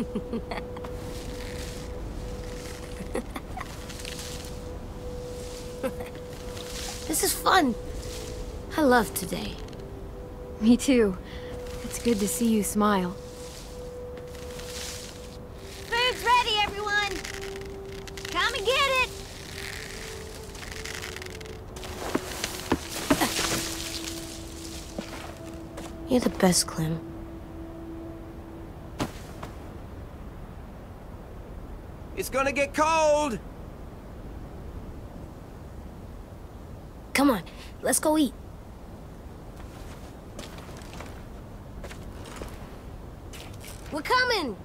this is fun. I love today. Me too. It's good to see you smile. Food's ready, everyone! Come and get it! You're the best, Clem. It's gonna get cold! Come on, let's go eat. We're coming!